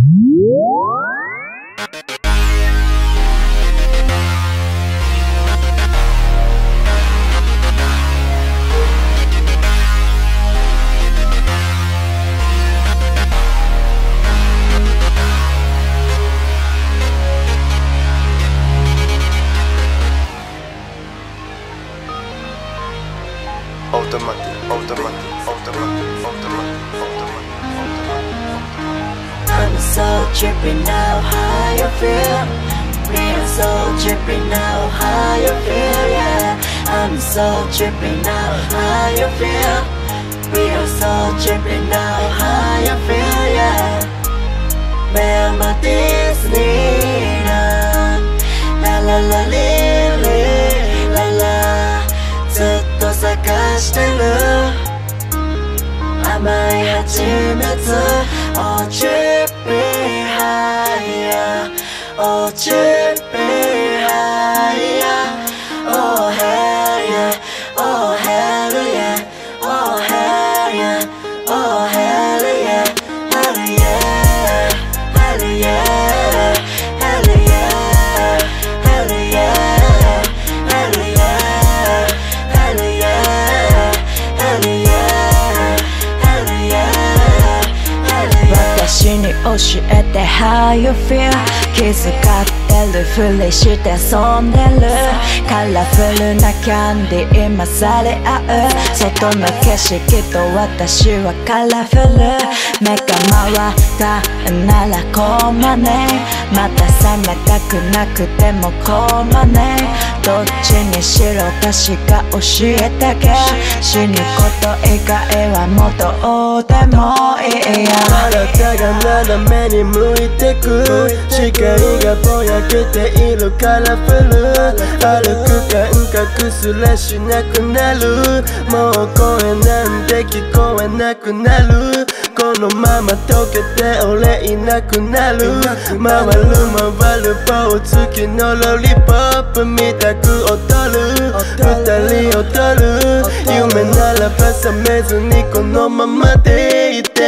Yeah. so trippy now, how you feel? Me, I'm so trippy now, how you feel? Yeah, I'm so trippy now, how you feel? We are so trippy now, how you feel? Yeah, melodies need La la la li li la la ずっと探してる甘い蜂蜜 Oh trippy higher Oh trippy higher Oh hell yeah Oh hell yeah Oh hell yeah Oh hell yeah Hell yeah Hell yeah Hell yeah Hell yeah Hell yeah Hell yeah Hell yeah Hell yeah Hell yeah 私に教え て How you feel. 気遣ってるふりして遊んでるカラフルなキャンディー今され合う外の景色と私はカラフル目が回ったならこうまねまた冷めたくなくてもこまね。どっちにしろ私が教えてけ。死ぬこと以外はもうどうでもいいや。体が斜めに向いてく。視界がぼやけているカラフル。歩く感覚すらしなくなる。もう声なんて聞こえなくなる。このまま溶けて俺いなくなる。回る回る棒付きのロリポップみたく踊る。二人踊る。夢ならば覚めずにこのままでいて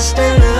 still in the